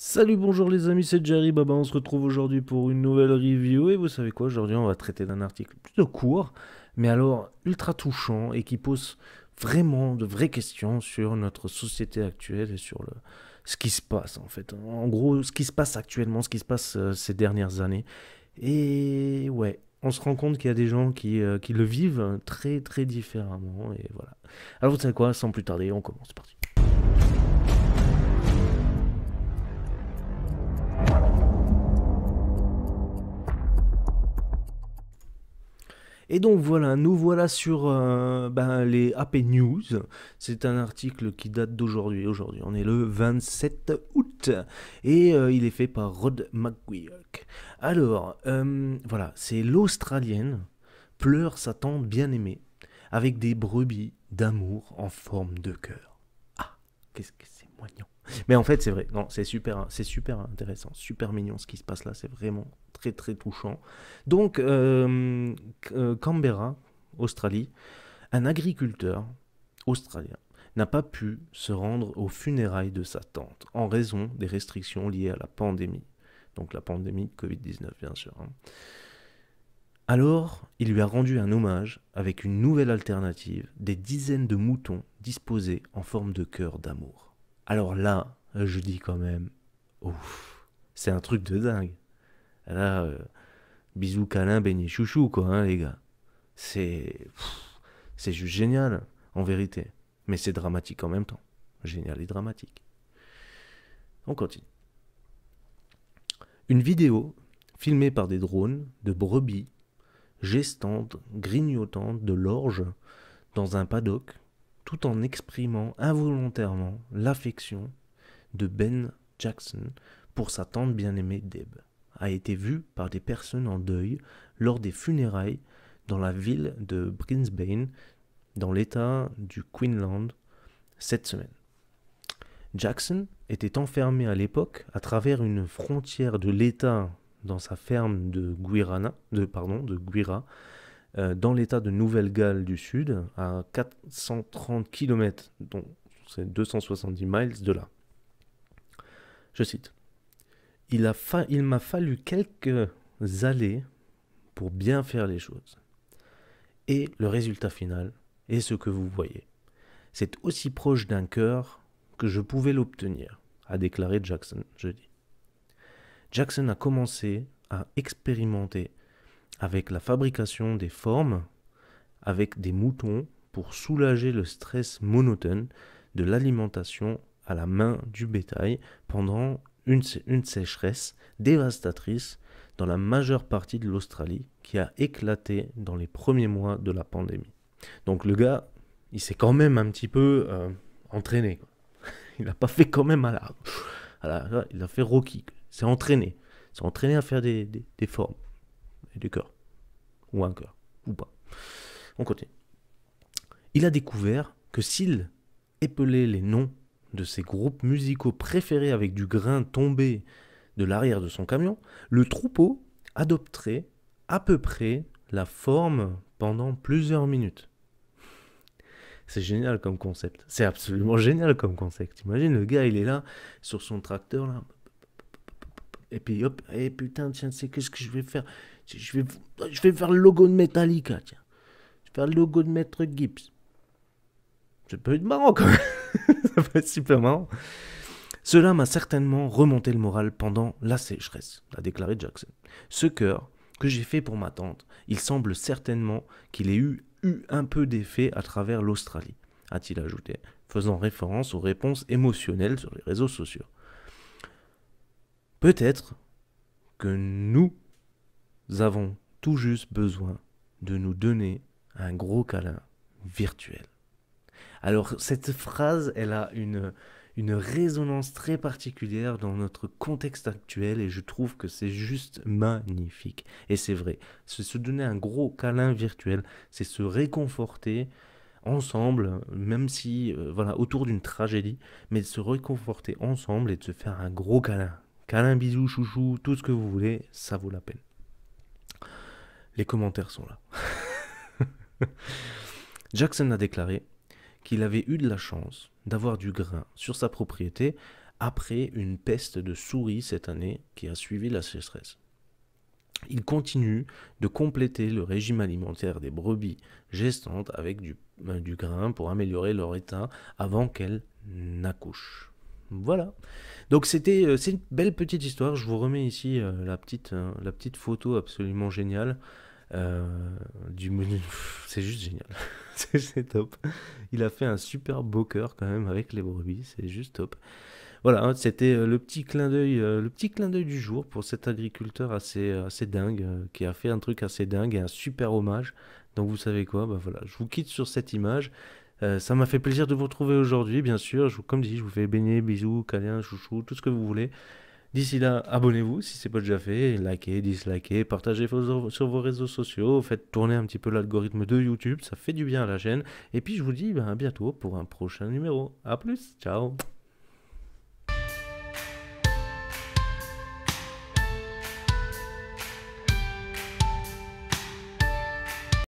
Salut, bonjour les amis, c'est Jerry Baba. On se retrouve aujourd'hui pour une nouvelle review. Et vous savez quoi, aujourd'hui on va traiter d'un article plutôt court, mais alors ultra touchant et qui pose vraiment de vraies questions sur notre société actuelle et sur le, ce qui se passe en fait. En gros, ce qui se passe actuellement, ce qui se passe euh, ces dernières années. Et ouais, on se rend compte qu'il y a des gens qui, euh, qui le vivent très très différemment. Et voilà. Alors vous savez quoi, sans plus tarder, on commence. C'est parti. Et donc voilà, nous voilà sur euh, ben, les AP News. C'est un article qui date d'aujourd'hui. Aujourd'hui, on est le 27 août. Et euh, il est fait par Rod McGuirk. Alors, euh, voilà, c'est l'Australienne pleure sa tante bien-aimée avec des brebis d'amour en forme de cœur. Ah, qu'est-ce que c'est moignon. Mais en fait, c'est vrai. Non, c'est super, c'est super intéressant, super mignon ce qui se passe là. C'est vraiment très très touchant. Donc, euh, euh, Canberra, Australie, un agriculteur australien n'a pas pu se rendre aux funérailles de sa tante en raison des restrictions liées à la pandémie. Donc la pandémie Covid-19 bien sûr. Hein. Alors, il lui a rendu un hommage avec une nouvelle alternative, des dizaines de moutons disposés en forme de cœur d'amour. Alors là, je dis quand même, ouf, c'est un truc de dingue. Là, euh, bisous, câlin, beignet, chouchou, quoi, hein, les gars. C'est. C'est juste génial, en vérité. Mais c'est dramatique en même temps. Génial et dramatique. On continue. Une vidéo filmée par des drones de brebis gestantes, grignotantes de l'orge dans un paddock, tout en exprimant involontairement l'affection de Ben Jackson pour sa tante bien-aimée Deb a été vu par des personnes en deuil lors des funérailles dans la ville de Brisbane, dans l'état du Queensland, cette semaine. Jackson était enfermé à l'époque à travers une frontière de l'État dans sa ferme de Guirana, de, pardon, de Guira, euh, dans l'État de Nouvelle-Galles du Sud, à 430 km, dont c'est 270 miles de là. Je cite il, m'a fallu quelques allées pour bien faire les choses. Et le résultat final est ce que vous voyez. C'est aussi proche d'un cœur que je pouvais l'obtenir, a déclaré Jackson jeudi. Jackson a commencé à expérimenter avec la fabrication des formes avec des moutons pour soulager le stress monotone de l'alimentation à la main du bétail pendant une, sécheresse dévastatrice dans la majeure partie de l'Australie qui a éclaté dans les premiers mois de la pandémie. Donc le gars, il s'est quand même un petit peu euh, entraîné. Il n'a pas fait quand même à la... il a fait Rocky. Il s'est entraîné. Il s'est entraîné à faire des, des, formes. Et des cœurs. Ou un cœur. Ou pas. On continue. Il a découvert que s'il épelait les noms de ses groupes musicaux préférés avec du grain tombé de l'arrière de son camion, le troupeau adopterait à peu près la forme pendant plusieurs minutes. C'est génial comme concept. C'est absolument génial comme concept. Imagine le gars, il est là sur son tracteur là. Et puis hop, et eh, putain, tiens, c'est qu'est-ce que je vais faire? Je vais, je vais faire le logo de Metallica, tiens. Je vais faire le logo de Maître Gibbs. Ça peut être marrant quand ça super marrant. Cela m'a certainement remonté le moral pendant la sécheresse, a déclaré Jackson. Ce cœur que j'ai fait pour ma tante, il semble certainement qu'il ait eu un peu d'effet à travers l'Australie, a-t-il ajouté, faisant référence aux réponses émotionnelles sur les réseaux sociaux. Peut-être que nous avons tout juste besoin de nous donner un gros câlin virtuel. Alors cette phrase, elle a une, une résonance très particulière dans notre contexte actuel et je trouve que c'est juste magnifique. Et c'est vrai, se donner un gros câlin virtuel, c'est se réconforter ensemble, même si, euh, voilà, autour d'une tragédie, mais de se réconforter ensemble et de se faire un gros câlin. Câlin, bisou, chouchou, tout ce que vous voulez, ça vaut la peine. Les commentaires sont là. Jackson a déclaré qu'il avait eu de la chance d'avoir du grain sur sa propriété après une peste de souris cette année qui a suivi la sécheresse. Il continue de compléter le régime alimentaire des brebis gestantes avec du, euh, grain pour améliorer leur état avant qu'elles n'accouchent. Voilà. Donc c'était euh, c'est une belle petite histoire. Je vous remets ici euh, la petite la petite photo absolument géniale du menu. C'est juste génial. c'est top. Il a fait un super beau cœur quand même avec les brebis. C'est juste top. Voilà, hein, c'était euh, le petit clin d'œil, euh, le petit clin d'œil du jour pour cet agriculteur assez, euh, assez dingue, qui a fait un truc assez dingue et un super hommage. Donc vous savez quoi, bah voilà, je vous quitte sur cette image. ça m'a fait plaisir de vous retrouver aujourd'hui, bien sûr. Comme dit, je vous fais baigner, bisous, câlins, chouchou, tout ce que vous voulez. D'ici là, abonnez-vous si c'est pas déjà fait, likez, dislikez, partagez sur vos réseaux sociaux, faites tourner un petit peu l'algorithme de YouTube, ça fait du bien à la chaîne. Et puis je vous dis ben, à bientôt pour un prochain numéro. A plus, ciao